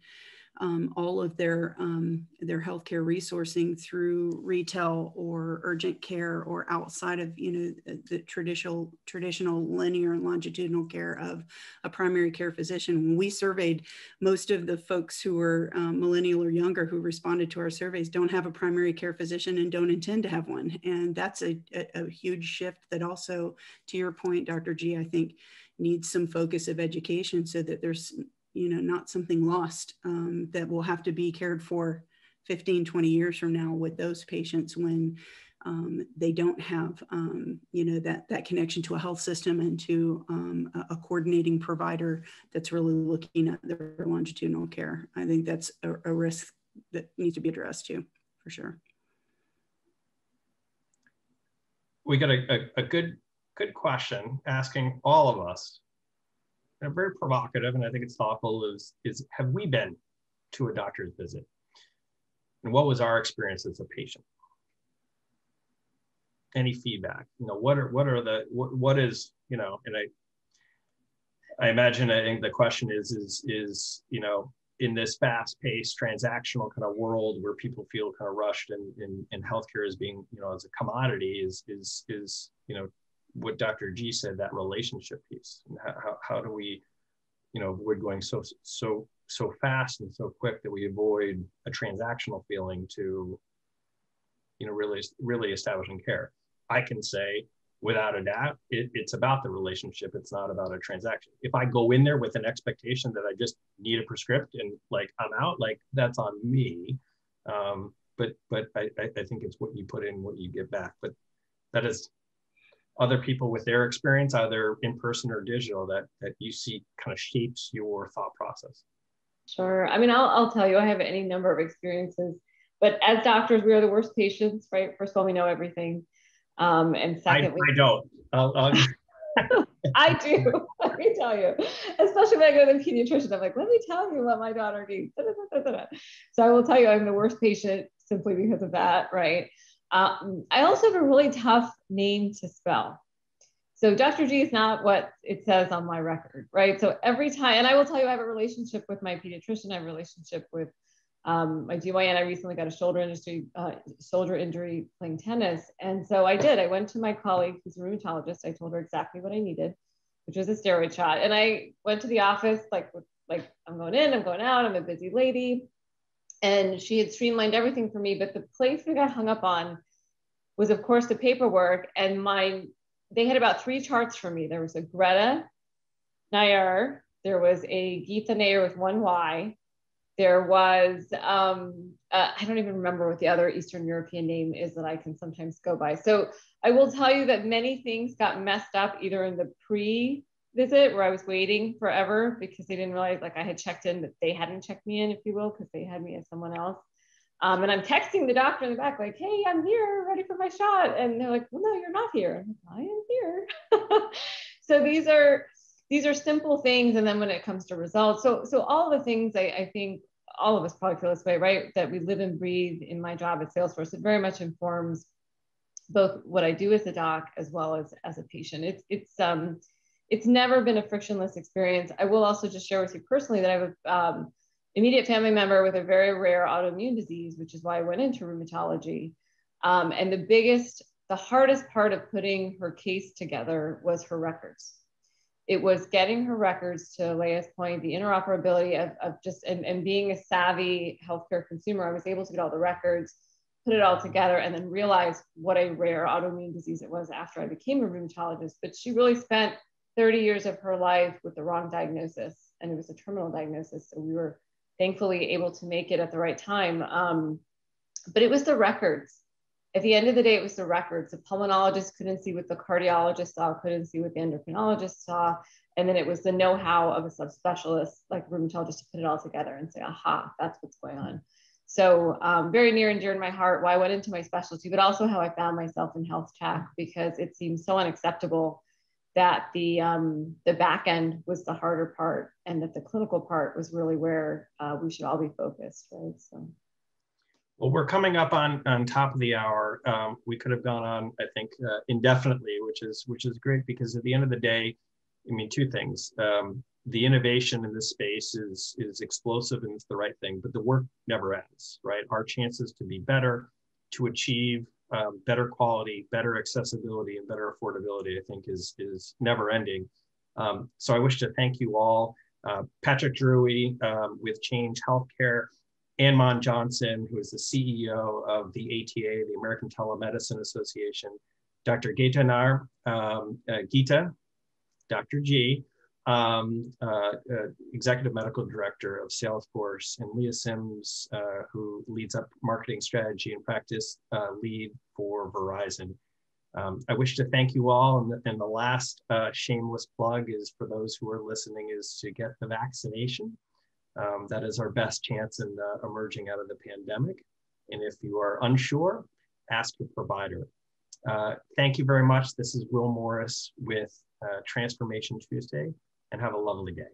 um, all of their um, their healthcare resourcing through retail or urgent care or outside of you know the traditional traditional linear and longitudinal care of a primary care physician. When we surveyed, most of the folks who were um, millennial or younger who responded to our surveys don't have a primary care physician and don't intend to have one, and that's a, a, a huge shift. That also, to your point, Dr. G, I think needs some focus of education so that there's you know, not something lost um, that will have to be cared for 15, 20 years from now with those patients when um, they don't have, um, you know, that, that connection to a health system and to um, a, a, coordinating provider that's really looking at their longitudinal care. I think that's a, a risk that needs to be addressed too, for sure. We got a, a, a good, good question asking all of us and very provocative, and I think it's thoughtful, is, is have we been to a doctor's visit? And what was our experience as a patient? Any feedback? You know, what are what are the what, what is, you know, and I I imagine I think the question is is is, you know, in this fast-paced transactional kind of world where people feel kind of rushed and, and, and healthcare is being, you know, as a commodity is is is, you know, what Dr. G said, that relationship piece. How, how do we, you know, avoid going so so so fast and so quick that we avoid a transactional feeling to, you know, really really establishing care. I can say without a doubt, it, it's about the relationship. It's not about a transaction. If I go in there with an expectation that I just need a prescript and like I'm out, like that's on me. Um, but but I, I think it's what you put in, what you get back. But that is other people with their experience, either in person or digital, that that you see kind of shapes your thought process? Sure. I mean, I'll, I'll tell you, I have any number of experiences, but as doctors, we are the worst patients, right? First of all, we know everything. Um, and secondly, I, I don't. I'll, I'll... (laughs) (laughs) I do. (laughs) Let me tell you, especially when I go to the pediatrician, I'm like, let me tell you what my daughter needs. So I will tell you, I'm the worst patient simply because of that, right? Um, I also have a really tough name to spell. So Dr. G is not what it says on my record, right? So every time, and I will tell you, I have a relationship with my pediatrician, I have a relationship with um, my GYN. I recently got a shoulder industry, uh, shoulder injury playing tennis. And so I did, I went to my colleague who's a rheumatologist. I told her exactly what I needed, which was a steroid shot. And I went to the office, like, like I'm going in, I'm going out, I'm a busy lady. And she had streamlined everything for me. But the place we got hung up on was, of course, the paperwork. And my they had about three charts for me. There was a Greta Nair, there was a Geetha Nair with one Y, there was um, uh, I don't even remember what the other Eastern European name is that I can sometimes go by. So I will tell you that many things got messed up either in the pre visit where I was waiting forever because they didn't realize like I had checked in that they hadn't checked me in, if you will, because they had me as someone else. Um, and I'm texting the doctor in the back, like, hey, I'm here, ready for my shot. And they're like, well, no, you're not here. Like, I am here. (laughs) so these are these are simple things. And then when it comes to results, so so all the things I, I think all of us probably feel this way, right? That we live and breathe in my job at Salesforce. It very much informs both what I do as a doc as well as as a patient. It's it's um it's never been a frictionless experience. I will also just share with you personally that I have um, immediate family member with a very rare autoimmune disease, which is why I went into rheumatology. Um, and the biggest, the hardest part of putting her case together was her records. It was getting her records to Lea's point, the interoperability of, of just, and, and being a savvy healthcare consumer, I was able to get all the records, put it all together, and then realize what a rare autoimmune disease it was after I became a rheumatologist. But she really spent 30 years of her life with the wrong diagnosis, and it was a terminal diagnosis. So we were thankfully able to make it at the right time. Um, but it was the records. At the end of the day, it was the records. The pulmonologist couldn't see what the cardiologist saw, couldn't see what the endocrinologist saw. And then it was the know how of a subspecialist like rheumatologist to put it all together and say, aha, that's what's going on. So, um, very near and dear in my heart why I went into my specialty, but also how I found myself in health tech because it seems so unacceptable that the um, the back end was the harder part and that the clinical part was really where uh, we should all be focused right? So. Well we're coming up on on top of the hour. Um, we could have gone on i think uh, indefinitely which is which is great because at the end of the day i mean two things. Um, the innovation in this space is is explosive and it's the right thing but the work never ends right? Our chances to be better to achieve um, better quality, better accessibility, and better affordability, I think is, is never ending. Um, so I wish to thank you all. Uh, Patrick Drewry um, with Change Healthcare, Ann Mond Johnson, who is the CEO of the ATA, the American Telemedicine Association, Dr. Geeta Nayyar, um, uh, Geeta, Dr. G, um, uh, uh, executive medical director of Salesforce, and Lea Sims, uh, who leads up marketing strategy and practice uh, lead for Verizon. Um, I wish to thank you all. And the, and the last uh, shameless plug is for those who are listening is to get the vaccination. Um, that is our best chance in uh, emerging out of the pandemic. And if you are unsure, ask your provider. thank you very much. This is Will Morris with Transformation Tuesday and have a lovely day.